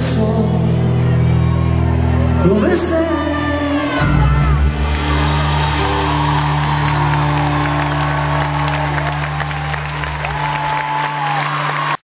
soul. Listen.